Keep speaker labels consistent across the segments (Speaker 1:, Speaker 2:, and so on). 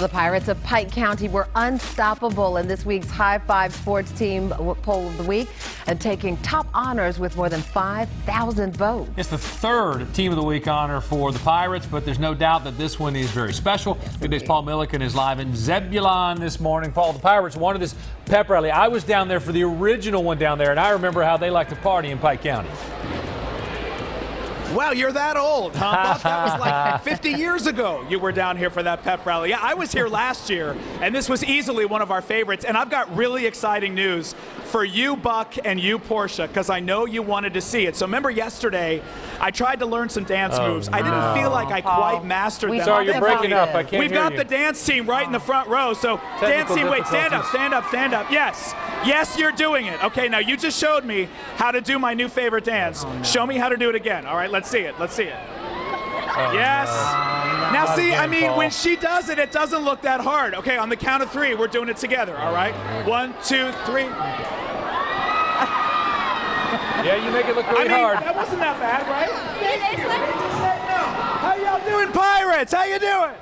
Speaker 1: The Pirates of Pike County were unstoppable in this week's High Five Sports Team Poll of the Week and taking top honors with more than 5,000 votes.
Speaker 2: It's the third Team of the Week honor for the Pirates, but there's no doubt that this one is very special. Yes, Good day's Paul Milliken is live in Zebulon this morning. Paul, the Pirates wanted this pep rally. I was down there for the original one down there, and I remember how they like to party in Pike County.
Speaker 3: Wow, you're that old, huh? that was like 50 years ago you were down here for that pep rally. Yeah, I was here last year, and this was easily one of our favorites. And I've got really exciting news for you, Buck, and you, Portia, because I know you wanted to see it. So remember yesterday, I tried to learn some dance oh, moves. No. I didn't feel like I quite oh, mastered them.
Speaker 2: Sorry, you're breaking up. I can't
Speaker 3: We've got
Speaker 2: you.
Speaker 3: the dance team right in the front row. So dance team, wait, stand up, stand up, stand up. Yes, yes, you're doing it. Okay, now you just showed me how to do my new favorite dance. Oh, no. Show me how to do it again. All right, let's see it. Let's see it. Oh, yes. No. Now, see, I mean, when she does it, it doesn't look that hard. Okay, on the count of three, we're doing it together, all right? One, two, three.
Speaker 2: yeah, you make it look really
Speaker 3: I mean,
Speaker 2: hard.
Speaker 3: That wasn't that bad, right? How y'all doing, Pirates? How you doing?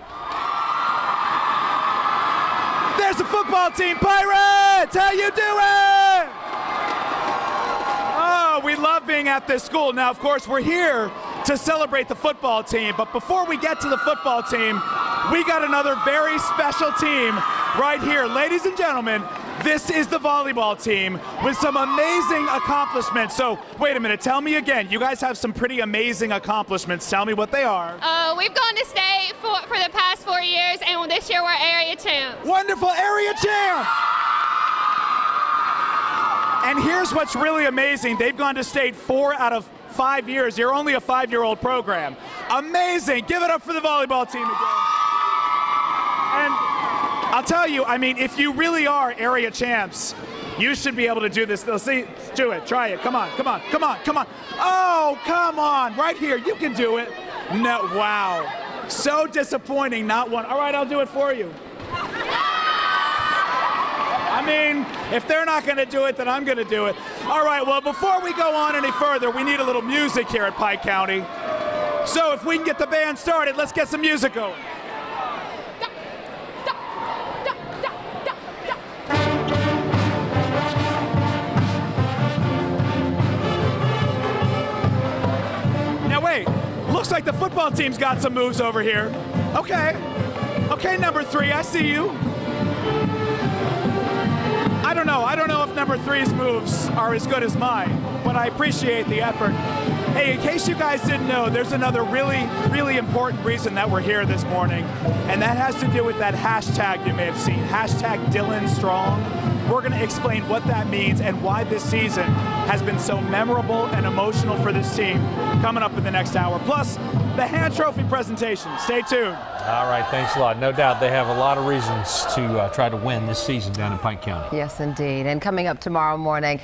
Speaker 3: There's the football team, Pirates! How you doing? Oh, we love being at this school. Now, of course, we're here to celebrate the football team. But before we get to the football team, we got another very special team right here. Ladies and gentlemen, this is the volleyball team with some amazing accomplishments. So, wait a minute, tell me again. You guys have some pretty amazing accomplishments. Tell me what they are.
Speaker 4: Uh, we've gone to state for, for the past four years, and this year we're area champs.
Speaker 3: Wonderful, area champ! And here's what's really amazing they've gone to state four out of five years. You're only a five year old program. Amazing. Give it up for the volleyball team again. And I'll tell you, I mean, if you really are area champs, you should be able to do this. Let's see, do it. Try it. Come on, come on, come on, come on. Oh, come on. Right here. You can do it. No, wow. So disappointing, not one. All right, I'll do it for you. I mean, if they're not going to do it, then I'm going to do it. All right, well, before we go on any further, we need a little music here at Pike County. So if we can get the band started, let's get some music going. Now wait, looks like the football team's got some moves over here. Okay. Okay, number three, I see you. I don't know. I don't know if number three's moves are as good as mine, but I appreciate the effort. Hey, in case you guys didn't know, there's another really, really important reason that we're here this morning, and that has to do with that hashtag you may have seen, hashtag Dylan Strong. We're going to explain what that means and why this season has been so memorable and emotional for this team coming up in the next hour. Plus, the hand trophy presentation. Stay tuned.
Speaker 2: All right, thanks a lot. No doubt they have a lot of reasons to uh, try to win this season down in Pike County.
Speaker 1: Yes, indeed. And coming up tomorrow morning,